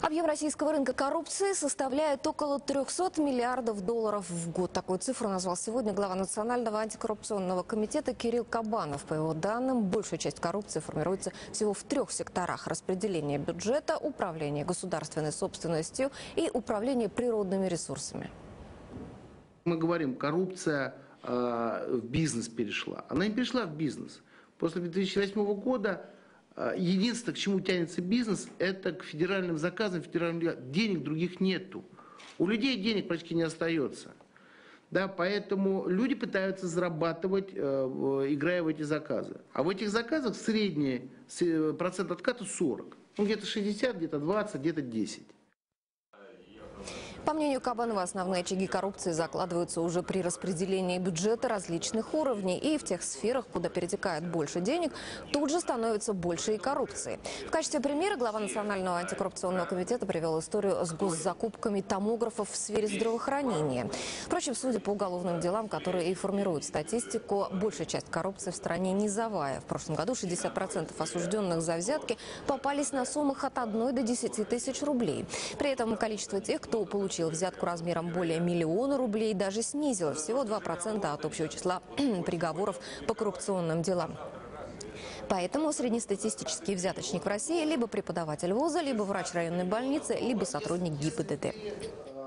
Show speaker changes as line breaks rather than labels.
Объем российского рынка коррупции составляет около 300 миллиардов долларов в год. Такую цифру назвал сегодня глава Национального антикоррупционного комитета Кирилл Кабанов. По его данным, большая часть коррупции формируется всего в трех секторах – распределение бюджета, управление государственной собственностью и управление природными ресурсами.
Мы говорим, коррупция э, в бизнес перешла. Она не перешла в бизнес. После 2008 года единственное, к чему тянется бизнес, это к федеральным заказам, федеральным денег других нету. У людей денег почти не остается. Да, поэтому люди пытаются зарабатывать, э, играя в эти заказы. А в этих заказах средний э, процент отката 40. Ну, где-то 60, где-то 20, где-то 10.
По мнению Кабанова, основные очаги коррупции закладываются уже при распределении бюджета различных уровней. И в тех сферах, куда перетекает больше денег, тут же становится больше и коррупции. В качестве примера глава Национального антикоррупционного комитета привел историю с госзакупками томографов в сфере здравоохранения. Впрочем, судя по уголовным делам, которые и формируют статистику, большая часть коррупции в стране низовая. В прошлом году 60% осужденных за взятки попались на суммах от 1 до 10 тысяч рублей. При этом количество тех, кто получил взятку размером более миллиона рублей, даже снизилось. Всего 2% от общего числа приговоров по коррупционным делам. Поэтому среднестатистический взяточник в России либо преподаватель вуза, либо врач районной больницы, либо сотрудник ГИБДД.